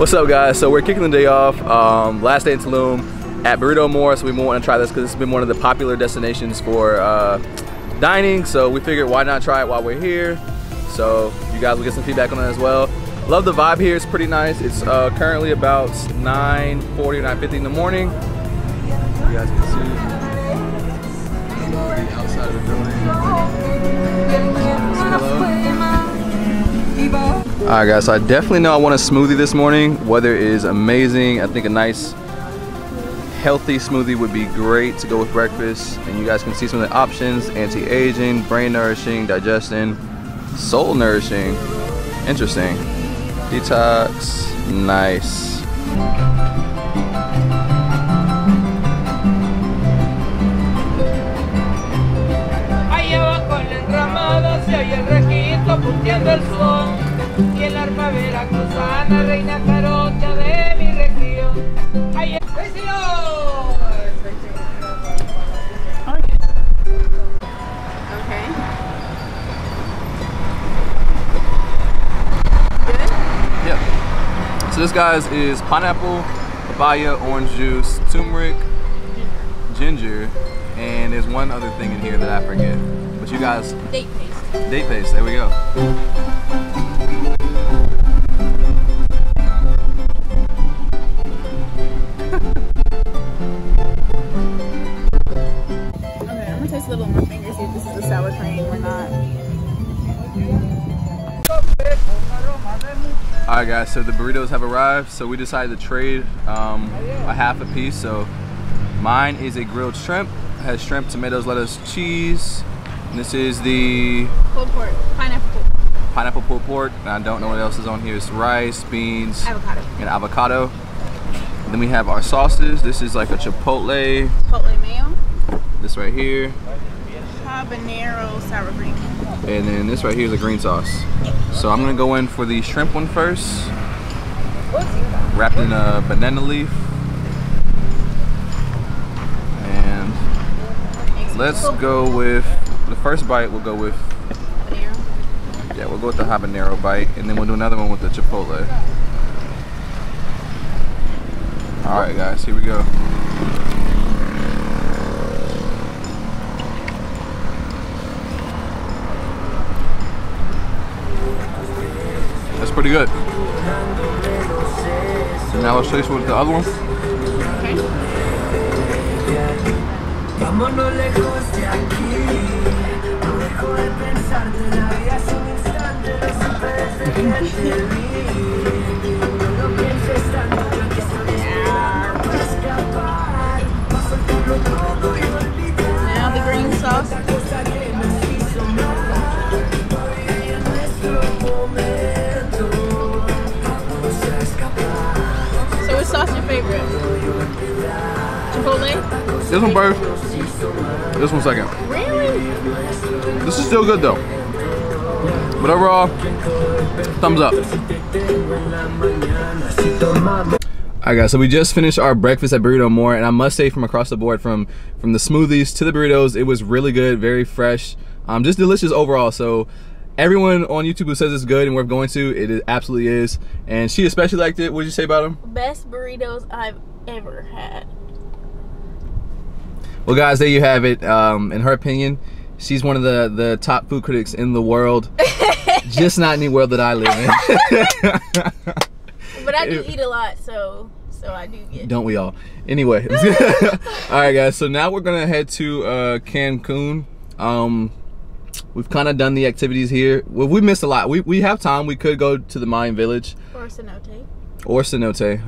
What's up guys? So we're kicking the day off, um, last day in Tulum at Burrito Amor, so we want to try this because it's been one of the popular destinations for uh, dining, so we figured why not try it while we're here. So you guys will get some feedback on it as well. Love the vibe here, it's pretty nice. It's uh, currently about 9.40 or 9.50 in the morning. You guys can see the outside of the. Alright guys, so I definitely know I want a smoothie this morning. Weather is amazing. I think a nice healthy smoothie would be great to go with breakfast. And you guys can see some of the options. Anti-aging, brain nourishing, digestion, soul nourishing. Interesting. Detox, nice. El son Y el arma veracruzana, reina carocha de mi región Allá... ¡Vecino! Okay. Yep. So this guys is pineapple, papaya, orange juice, turmeric, ginger, and there's one other thing in here that I forget. But you guys, Date paste. date paste, there we go. Alright guys, so the burritos have arrived, so we decided to trade um, a half a piece. So mine is a grilled shrimp, it has shrimp, tomatoes, lettuce, cheese. And this is the Pulled pork, pineapple, pineapple pulled pork. And I don't know what else is on here. It's rice, beans, avocado, and avocado. And then we have our sauces. This is like a chipotle, chipotle mayo, this right here. habanero sour cream. And then this right here is a green sauce. So I'm gonna go in for the shrimp one first. Wrapped in a banana leaf. And let's go with, the first bite we'll go with, yeah, we'll go with the habanero bite. And then we'll do another one with the chipotle. All right guys, here we go. That's pretty good. Now let's taste with the other one. Okay. Vámonos lejos de favorite? Chipotle? This one first. This one second. Really? This is still good though. But overall, thumbs up. Alright guys, so we just finished our breakfast at Burrito Amor and I must say from across the board from from the smoothies to the burritos, it was really good, very fresh, um, just delicious overall. So everyone on YouTube who says it's good and worth going to, it is, absolutely is. And she especially liked it. What did you say about them? Best burritos I've ever had. Well, guys, there you have it. Um, in her opinion, she's one of the the top food critics in the world. Just not in the world that I live in. But I do eat a lot, so so I do get. Don't we all? Anyway, all right, guys. So now we're gonna head to uh, Cancun. Um, we've kind of done the activities here. Well, we missed a lot. We we have time. We could go to the Mayan village Or cenote. or cenote,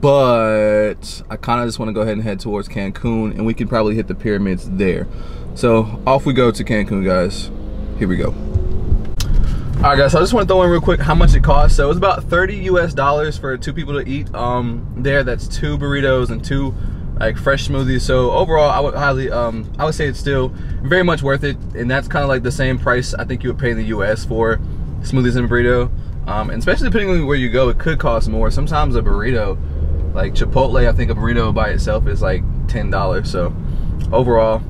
but I kind of just want to go ahead and head towards Cancun, and we can probably hit the pyramids there. So off we go to Cancun, guys. Here we go. All right, guys. So I just want to throw in real quick how much it costs. So it's about 30 US dollars for two people to eat. Um, there, that's two burritos and two like fresh smoothies. So overall, I would highly, um, I would say it's still very much worth it. And that's kind of like the same price I think you would pay in the US for smoothies and burrito. Um, and especially depending on where you go, it could cost more. Sometimes a burrito, like Chipotle, I think a burrito by itself is like $10. So overall,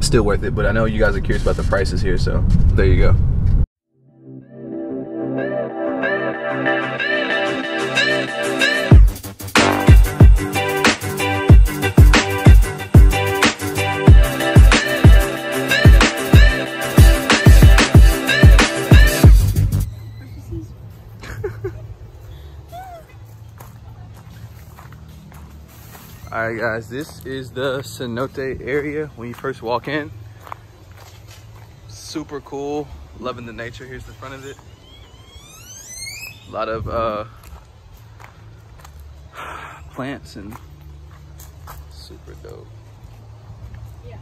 still worth it. But I know you guys are curious about the prices here, so there you go. Right, guys, this is the cenote area when you first walk in. Super cool, loving the nature. Here's the front of it. A lot of uh, plants and super dope. All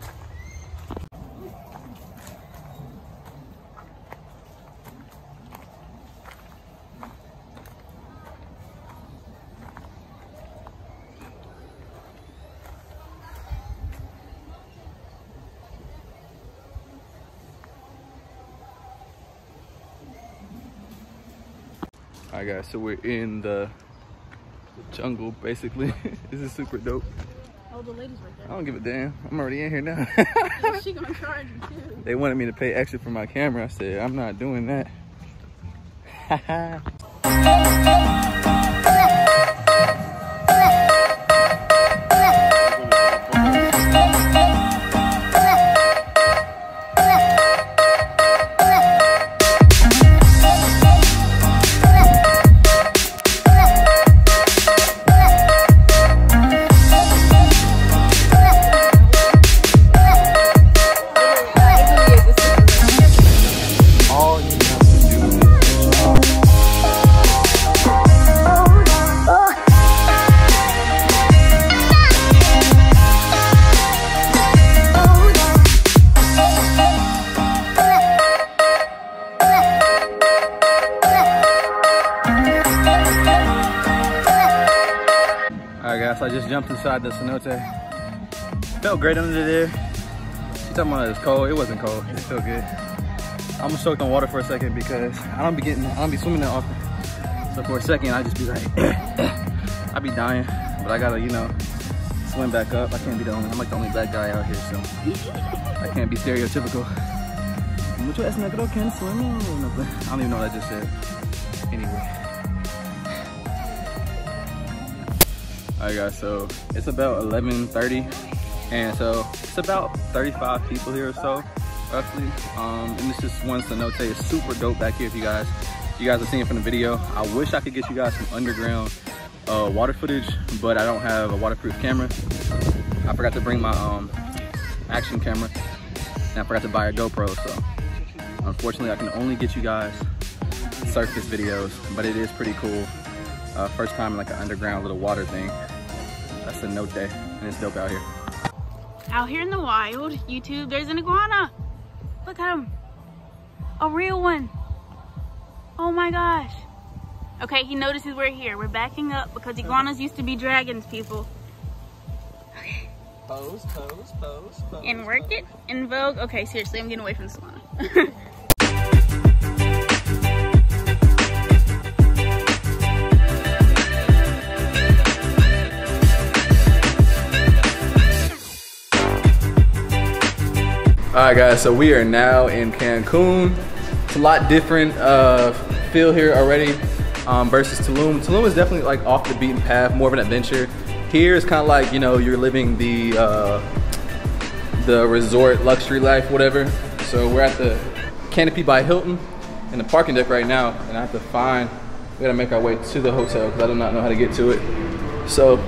right, guys, so we're in the, jungle, basically. this is super dope. Oh, the lady's right I don't give a damn. I'm already in here now. there. she gonna charge you too. they wanted me to pay extra for my camera. I said, I'm not doing that. Great under there. She talking about it was cold. It wasn't cold. It felt good. I'm gonna soak in water for a second because I don't be getting, I don't be swimming that often. So for a second, I just be like, I be dying, but I gotta, you know, swim back up. I can't be the only, I'm like the only black guy out here, so I can't be stereotypical. Mucho es negro can swim. I don't even know what I just said. Anyway. Alright guys, so it's about 11.30 and so it's about 35 people here or so, roughly. Um, and this is one cenote. It's super dope back here if you guys, you guys are seeing from the video. I wish I could get you guys some underground uh, water footage, but I don't have a waterproof camera. I forgot to bring my um, action camera and I forgot to buy a GoPro, so unfortunately I can only get you guys surface videos, but it is pretty cool. Uh, first time in like an underground little water thing. That's a note day, and it's dope out here. Out here in the wild, YouTube, there's an iguana. Look at him. A real one. Oh my gosh. Okay, he notices we're here. We're backing up because iguanas used to be dragons, people. Pose, pose, pose, pose. And work it in Vogue. Okay, seriously, I'm getting away from the salon. All right, guys. So we are now in Cancun. It's a lot different uh, feel here already um, versus Tulum. Tulum is definitely like off the beaten path, more of an adventure. Here is kind of like you know you're living the uh, the resort luxury life, whatever. So we're at the Canopy by Hilton in the parking deck right now, and I have to find. We gotta make our way to the hotel because I do not know how to get to it. So,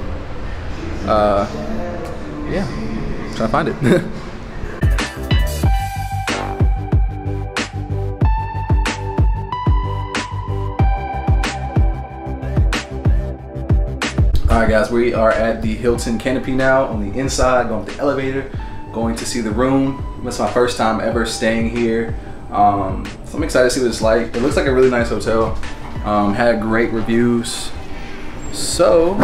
uh, yeah, trying to find it. All right, guys, we are at the Hilton Canopy now on the inside, going up the elevator, going to see the room. It's my first time ever staying here. Um, so I'm excited to see what it's like. It looks like a really nice hotel. Um, had great reviews. So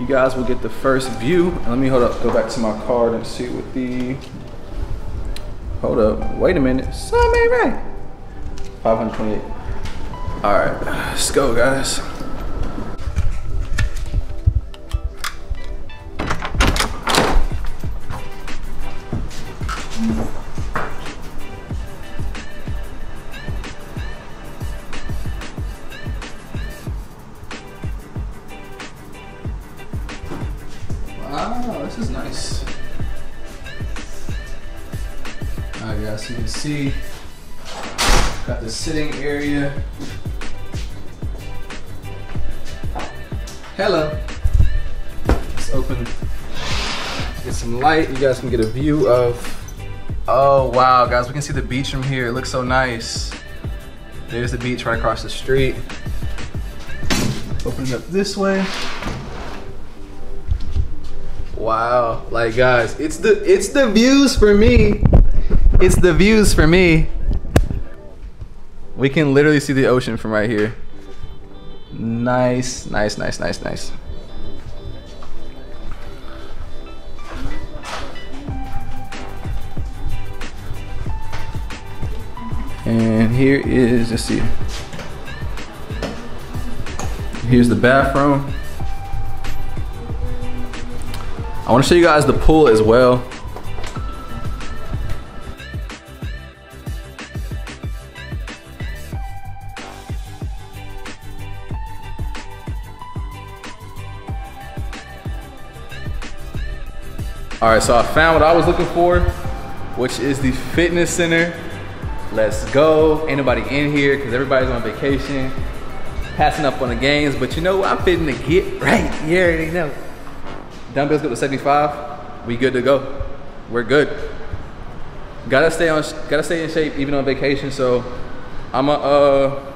you guys will get the first view. Let me hold up, go back to my card and see what the, hold up, wait a minute, something right. 528. All right, let's go guys. Hello. Let's open, get some light. You guys can get a view of, oh wow, guys, we can see the beach from here. It looks so nice. There's the beach right across the street. Open it up this way. Wow, like guys, it's the it's the views for me. It's the views for me. We can literally see the ocean from right here. Nice, nice, nice, nice, nice. And here is, let's see. Here's the bathroom. I want to show you guys the pool as well. All right, so I found what I was looking for, which is the fitness center. Let's go. Ain't nobody in here because everybody's on vacation, passing up on the games. But you know what? I'm fitting to get right. You already know. Dumbbells go to 75. We good to go. We're good. Gotta stay on. Gotta stay in shape even on vacation. So I'ma uh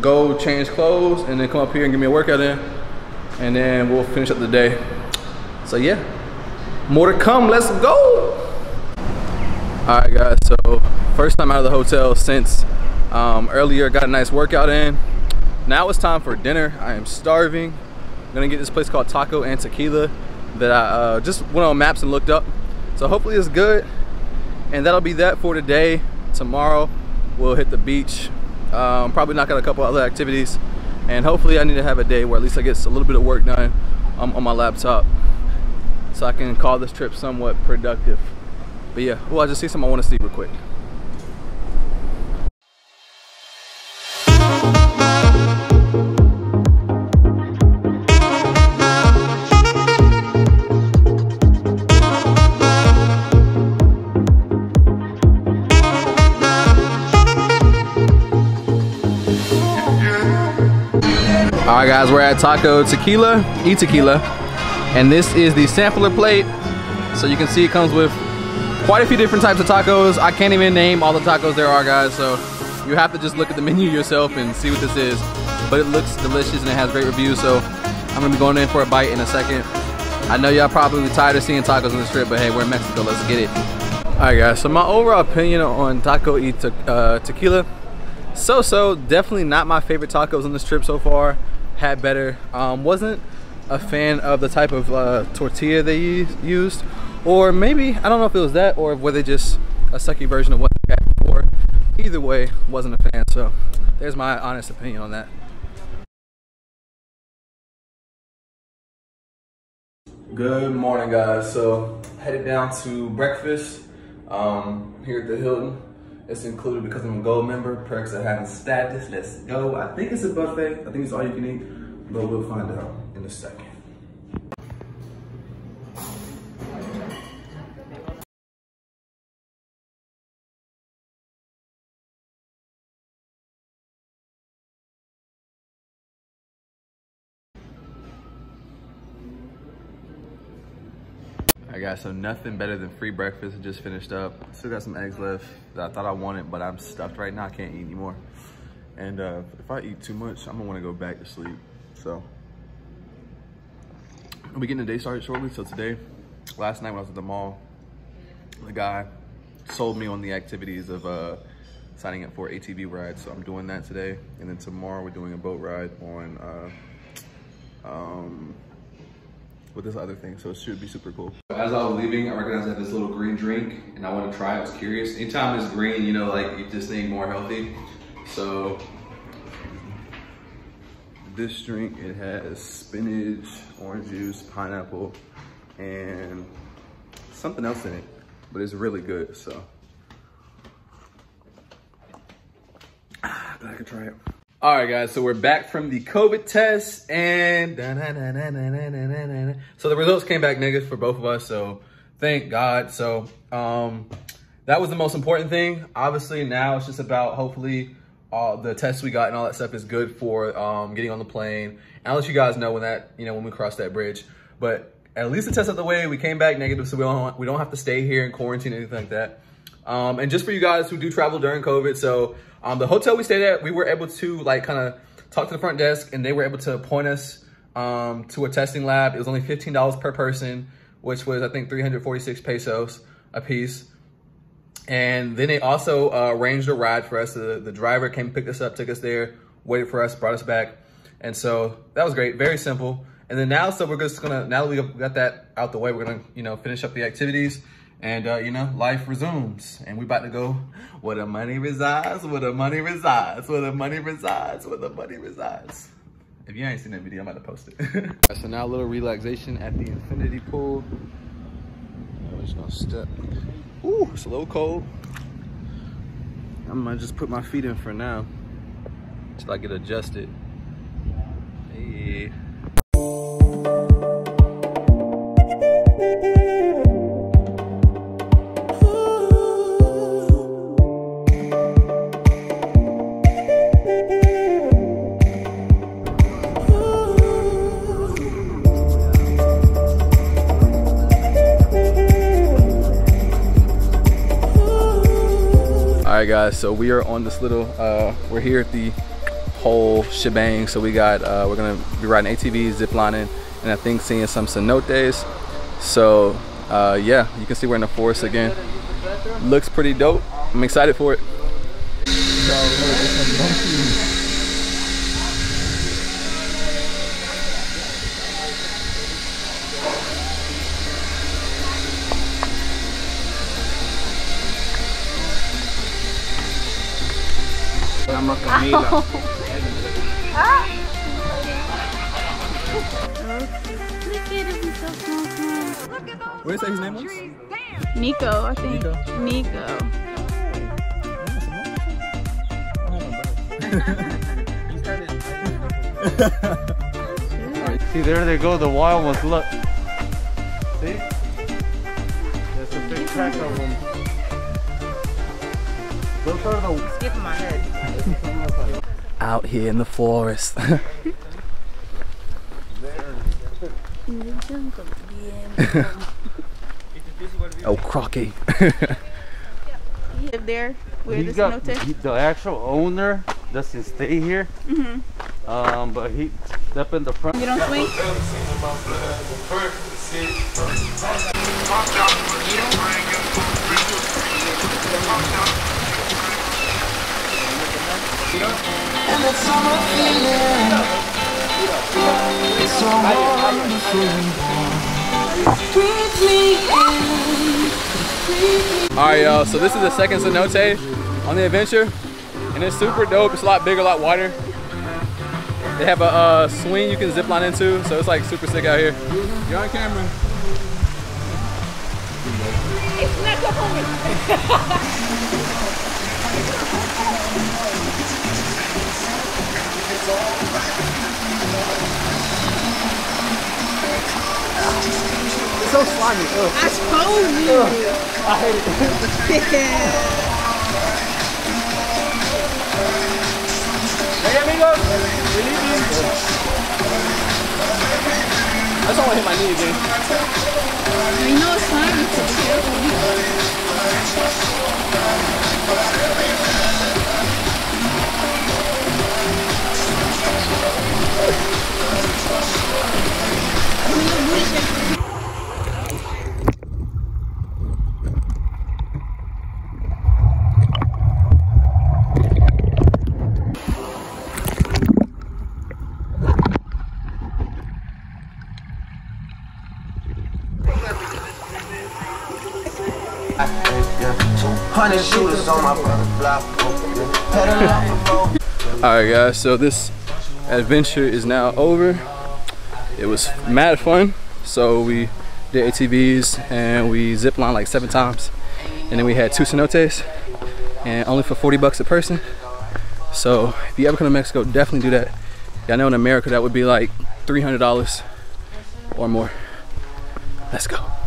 go change clothes and then come up here and give me a workout in, and then we'll finish up the day. So yeah, more to come. Let's go. All right, guys. So first time out of the hotel since um, earlier. Got a nice workout in. Now it's time for dinner. I am starving. I'm gonna get this place called Taco and Tequila that I uh, just went on maps and looked up. So hopefully it's good. And that'll be that for today. Tomorrow we'll hit the beach. Um, probably knock out a couple other activities. And hopefully I need to have a day where at least I get a little bit of work done um, on my laptop so I can call this trip somewhat productive. But yeah, well, I just see something I want to see real quick. All right, guys, we're at Taco Tequila, E Tequila, and this is the sampler plate. So you can see it comes with quite a few different types of tacos. I can't even name all the tacos there are, guys. So you have to just look at the menu yourself and see what this is. But it looks delicious and it has great reviews. So I'm gonna be going in for a bite in a second. I know y'all probably tired of seeing tacos on the strip, but hey, we're in Mexico. Let's get it. All right, guys. So my overall opinion on Taco E te uh, Tequila, so-so. Definitely not my favorite tacos on this trip so far. Had better. Um, wasn't a fan of the type of uh, tortilla they used, or maybe I don't know if it was that or were they just a sucky version of what they had before. Either way, wasn't a fan. So there's my honest opinion on that. Good morning, guys. So headed down to breakfast um, here at the Hilton. It's included because I'm a gold member. Perks of having status. Let's go. I think it's a buffet. I think it's all you can eat, but we'll find out in a second. I got so nothing better than free breakfast. I just finished up. Still got some eggs left that I thought I wanted, but I'm stuffed right now. I can't eat anymore. And uh, if I eat too much, I'm gonna wanna go back to sleep. So, Be getting the day started shortly. So today, last night when I was at the mall, the guy sold me on the activities of uh, signing up for ATV rides. So I'm doing that today. And then tomorrow we're doing a boat ride on uh, um, with this other thing. So it should be super cool. As I was leaving, I recognized I had this little green drink and I wanted to try it. I was curious. Anytime it's green, you know, like you just think more healthy. So this drink, it has spinach, orange juice, pineapple, and something else in it, but it's really good, so. Ah, I could try it. All right, guys, so we're back from the COVID test and so the results came back negative for both of us. So thank God. So um, that was the most important thing. Obviously now it's just about hopefully all the tests we got and all that stuff is good for um, getting on the plane. I'll let you guys know when that, you know, when we cross that bridge. But at least the test out the way, we came back negative, so we don't we don't have to stay here in quarantine or anything like that. Um, and just for you guys who do travel during COVID, so um, the hotel we stayed at, we were able to like kind of talk to the front desk, and they were able to point us um, to a testing lab. It was only fifteen dollars per person, which was I think three hundred forty six pesos a piece. And then they also uh, arranged a ride for us. The, the driver came, picked us up, took us there, waited for us, brought us back. And so that was great, very simple. And then now, so we're just gonna, now that we got that out the way, we're gonna, you know, finish up the activities and, uh, you know, life resumes. And we about to go where the money resides, where the money resides, where the money resides, where the money resides. If you ain't seen that video, I'm about to post it. so now a little relaxation at the infinity pool. I'm just gonna step. Ooh, it's a little cold. I'm gonna just put my feet in for now until I get adjusted. Hey. Right, guys. So we are on this little. Uh, we're here at the whole shebang. So we got. Uh, we're gonna be riding ATVs, ziplining and I think seeing some cenotes. So uh, yeah, you can see we're in the forest again. Looks pretty dope. I'm excited for it. Look at him, he's so small, small. What did you say his name was? Nico, I think. Nico? Nico. See, there they go, the wild ones. Look. See? There's a big pack of them. Those are the. Skipping my head. Out here in the forest. oh, Crocky. He lived there where He the got, cenote. he, the actual owner doesn't stay here. Um, but he step in the front. You don't swing? And that summer feeling It's so wonderful Breathe me in All right, y'all. So this is the second cenote on the adventure, and it's super dope. It's a lot bigger, a lot wider. They have a uh, swing you can zip line into, so it's like super sick out here. You're on camera. It's so slimy. Ugh. I told you. I hate it. Hey amigos, we leaving. I just don't want to hit my knee again. I know it's. It's careful. Off the road All right, guys. So this adventure is now over. It was mad fun. So we did ATVs and we zip line like seven times, and then we had two cenotes, and only for 40 bucks a person. So if you ever come to Mexico, definitely do that. I know in America that would be like $300 or more. Let's go.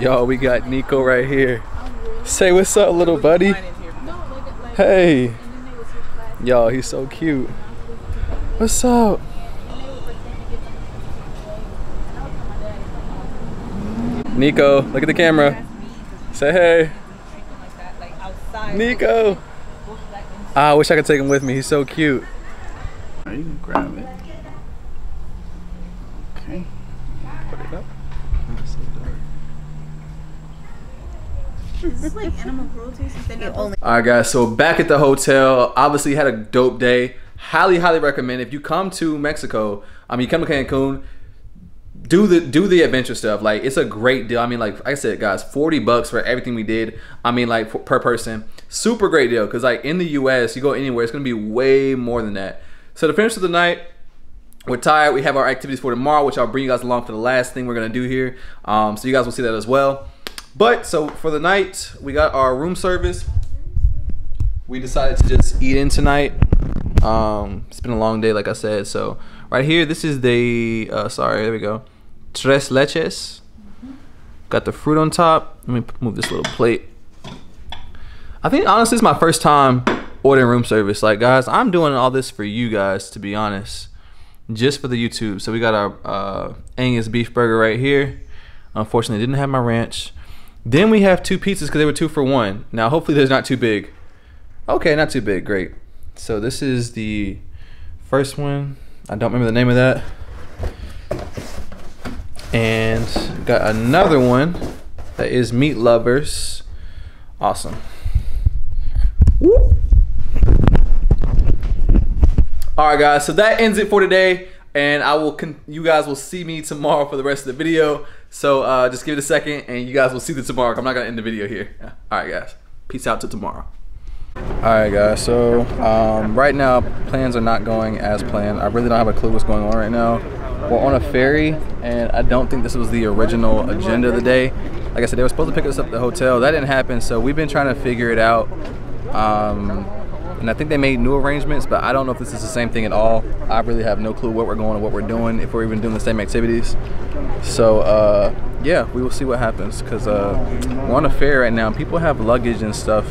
Y'all, we got Nico right here. Say what's up, little buddy. Hey. Y'all, he's so cute. What's up? Nico, look at the camera. Say hey. Nico. Ah, I wish I could take him with me. He's so cute. you can grab it. Okay. Put it up. That's so dark. Alright guys, so back at the hotel, obviously had a dope day. Highly, highly recommend if you come to Mexico, I mean you come to Cancun, do the do the adventure stuff. Like it's a great deal. I mean, like I said, guys, 40 bucks for everything we did. I mean, like per person. Super great deal. Cause like in the US, you go anywhere, it's gonna be way more than that. So to finish of the night, we're tired. We have our activities for tomorrow, which I'll bring you guys along for the last thing we're gonna do here. Um, so you guys will see that as well. But so for the night, we got our room service. We decided to just eat in tonight. Um, it's been a long day, like I said. So right here, this is the uh, sorry, there we go. Tres leches. Got the fruit on top. Let me move this little plate. I think honestly, it's my first time ordering room service. Like guys, I'm doing all this for you guys, to be honest, just for the YouTube. So we got our uh, Angus beef burger right here. Unfortunately, didn't have my ranch. Then we have two pizzas because they were two for one. Now, hopefully, there's not too big. Okay, not too big. Great. So this is the first one. I don't remember the name of that. And got another one that is meat lovers. Awesome. All right, guys. So that ends it for today, and I will. Con- you guys will see me tomorrow for the rest of the video. So uh, just give it a second, and you guys will see the tomorrow. I'm not gonna end the video here. Yeah. All right, guys. Peace out to tomorrow. All right, guys. So um, right now, plans are not going as planned. I really don't have a clue what's going on right now. We're on a ferry, and I don't think this was the original agenda of the day. Like I said, they were supposed to pick us up at the hotel. That didn't happen, so we've been trying to figure it out. Um, and I think they made new arrangements, but I don't know if this is the same thing at all. I really have no clue what we're going or what we're doing, if we're even doing the same activities. So uh, yeah, we will see what happens because uh, we're on a ferry right now. People have luggage and stuff,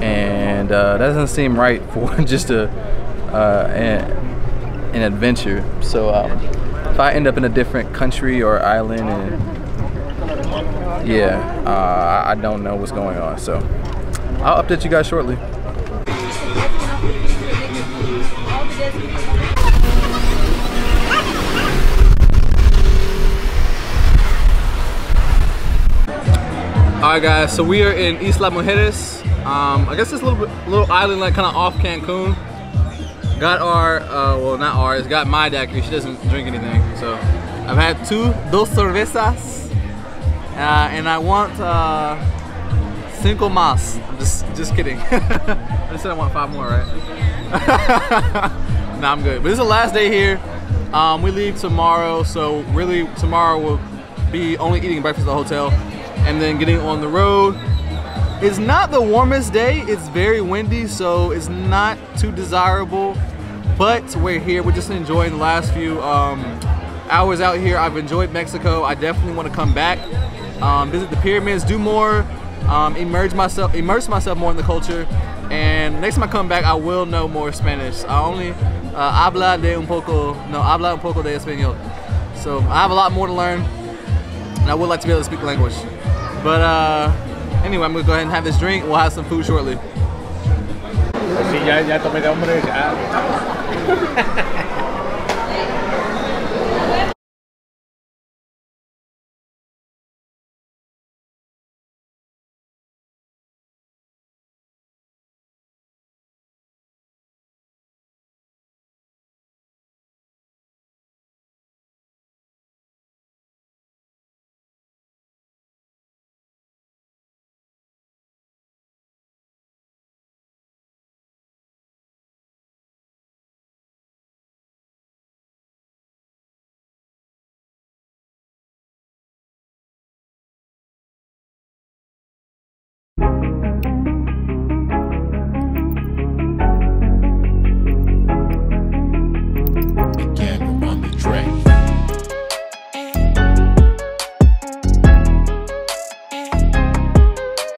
and uh, that doesn't seem right for just a uh, an, an adventure. So um, if I end up in a different country or island, and yeah, uh, I don't know what's going on. So I'll update you guys shortly. All right, guys. So we are in Isla Mujeres. Um, I guess it's a little bit, little island, like kind of off Cancun. Got our, uh, well, not ours. Got my daiquiri. She doesn't drink anything, so I've had two, dos cervezas, uh, and I want uh, cinco más. I'm just, just kidding. I said I want five more, right? nah, I'm good. But this is the last day here. Um, we leave tomorrow, so really tomorrow we'll be only eating breakfast at the hotel and then getting on the road. It's not the warmest day. It's very windy, so it's not too desirable. But we're here. We're just enjoying the last few um, hours out here. I've enjoyed Mexico. I definitely want to come back, um, visit the pyramids, do more, um, immerse myself, immerse myself more in the culture. And next time I come back, I will know more Spanish. I only uh, habla de un poco, no, habla un poco de español. So I have a lot more to learn, and I would like to be able to speak the language. But uh, anyway, I'm gonna go ahead and have this drink. We'll have some food shortly. Sí, ya, ya tomé de hombre. Ya.